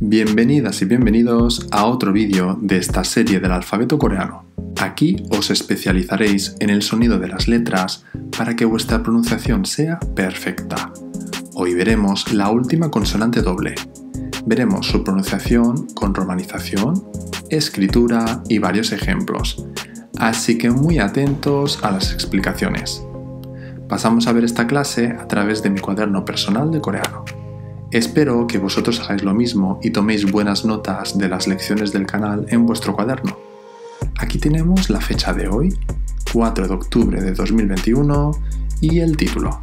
Bienvenidas y bienvenidos a otro vídeo de esta serie del alfabeto coreano. Aquí os especializaréis en el sonido de las letras para que vuestra pronunciación sea perfecta. Hoy veremos la última consonante doble. Veremos su pronunciación con romanización, escritura y varios ejemplos. Así que muy atentos a las explicaciones. Pasamos a ver esta clase a través de mi cuaderno personal de coreano. Espero que vosotros hagáis lo mismo y toméis buenas notas de las lecciones del canal en vuestro cuaderno. Aquí tenemos la fecha de hoy, 4 de octubre de 2021, y el título.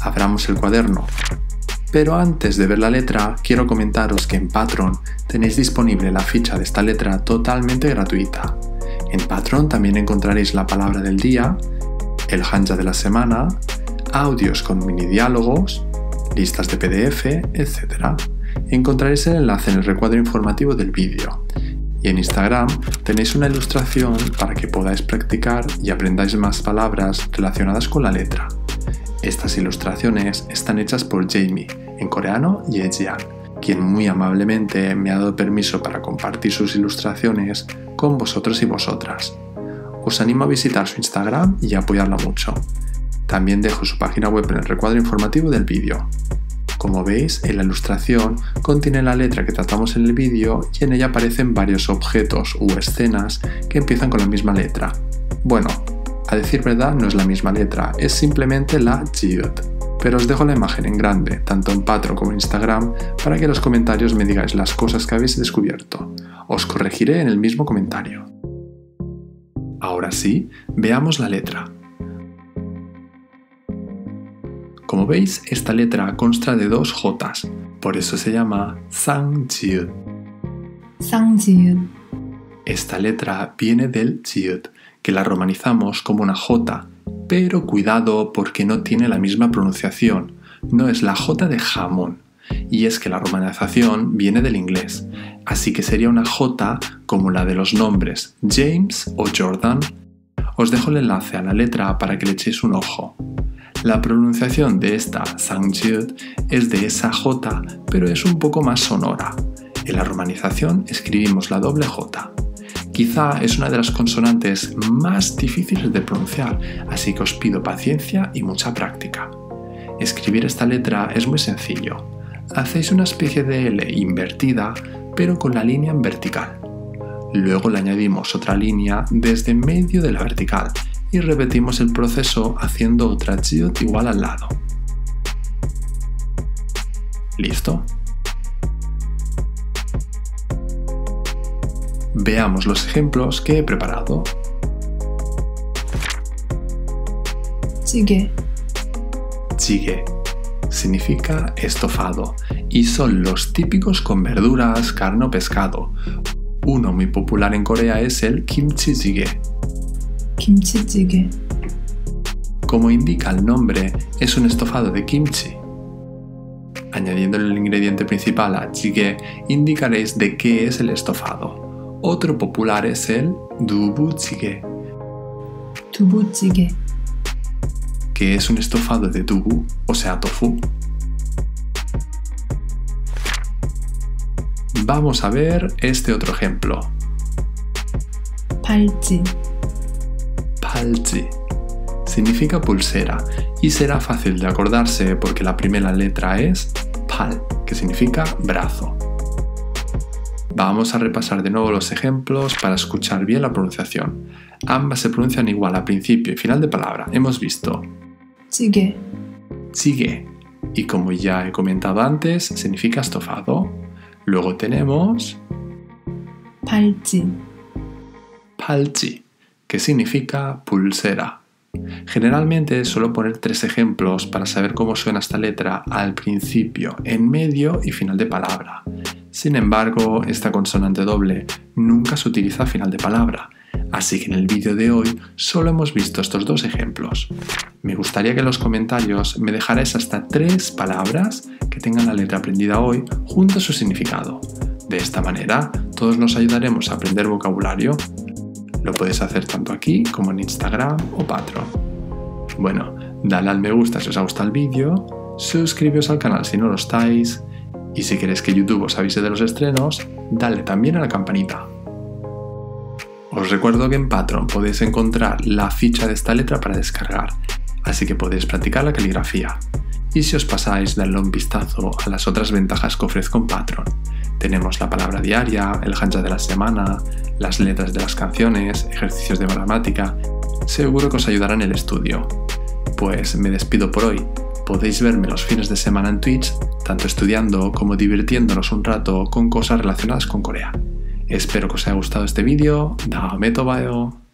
Abramos el cuaderno. Pero antes de ver la letra, quiero comentaros que en Patreon tenéis disponible la ficha de esta letra totalmente gratuita. En Patreon también encontraréis la palabra del día, el hanja de la semana, audios con mini diálogos, listas de PDF, etc. Encontraréis el enlace en el recuadro informativo del vídeo. Y en Instagram tenéis una ilustración para que podáis practicar y aprendáis más palabras relacionadas con la letra. Estas ilustraciones están hechas por Jamie, en coreano Yejian, quien muy amablemente me ha dado permiso para compartir sus ilustraciones con vosotros y vosotras. Os animo a visitar su Instagram y apoyarla mucho. También dejo su página web en el recuadro informativo del vídeo. Como veis, en la ilustración contiene la letra que tratamos en el vídeo y en ella aparecen varios objetos u escenas que empiezan con la misma letra. Bueno, a decir verdad no es la misma letra, es simplemente la jiut. Pero os dejo la imagen en grande, tanto en Patreon como en Instagram, para que en los comentarios me digáis las cosas que habéis descubierto. Os corregiré en el mismo comentario. Ahora sí, veamos la letra. Como veis, esta letra consta de dos J, por eso se llama Sangjiut. Sangjiut. Esta letra viene del jiut, que la romanizamos como una J, pero cuidado porque no tiene la misma pronunciación, no es la J de jamón. Y es que la romanización viene del inglés, así que sería una J como la de los nombres James o Jordan. Os dejo el enlace a la letra para que le echéis un ojo. La pronunciación de esta Sangjud es de esa J, pero es un poco más sonora. En la romanización escribimos la doble J. Quizá es una de las consonantes más difíciles de pronunciar, así que os pido paciencia y mucha práctica. Escribir esta letra es muy sencillo. Hacéis una especie de L invertida, pero con la línea en vertical. Luego le añadimos otra línea desde medio de la vertical y repetimos el proceso haciendo otra jiot igual al lado. ¿Listo? Veamos los ejemplos que he preparado. Sigue. Sigue significa estofado y son los típicos con verduras, carne o pescado. Uno muy popular en Corea es el kimchi jjigae. Como indica el nombre, es un estofado de kimchi. Añadiendo el ingrediente principal a jjigae, indicaréis de qué es el estofado. Otro popular es el dubu jjigae, Dubu jjigae. que es un estofado de dubu, o sea tofu. Vamos a ver este otro ejemplo. 팔 Halsey. Significa pulsera y será fácil de acordarse porque la primera letra es pal, que significa brazo. Vamos a repasar de nuevo los ejemplos para escuchar bien la pronunciación. Ambas se pronuncian igual a principio y final de palabra. Hemos visto sigue, sigue. Y como ya he comentado antes, significa estofado. Luego tenemos palchi, palchi que significa pulsera. Generalmente suelo poner tres ejemplos para saber cómo suena esta letra al principio, en medio y final de palabra. Sin embargo, esta consonante doble nunca se utiliza a final de palabra, así que en el vídeo de hoy solo hemos visto estos dos ejemplos. Me gustaría que en los comentarios me dejarais hasta tres palabras que tengan la letra aprendida hoy junto a su significado. De esta manera, todos nos ayudaremos a aprender vocabulario lo puedes hacer tanto aquí como en Instagram o Patreon. Bueno, dale al me gusta si os ha gustado el vídeo, suscribíos al canal si no lo estáis Y si queréis que YouTube os avise de los estrenos, dale también a la campanita. Os recuerdo que en Patreon podéis encontrar la ficha de esta letra para descargar, así que podéis practicar la caligrafía. Y si os pasáis, darle un vistazo a las otras ventajas que ofrezco en Patreon. Tenemos la palabra diaria, el hanja de la semana, las letras de las canciones, ejercicios de gramática. Seguro que os ayudará en el estudio. Pues me despido por hoy. Podéis verme los fines de semana en Twitch, tanto estudiando como divirtiéndonos un rato con cosas relacionadas con Corea. Espero que os haya gustado este vídeo. Dameto bayo.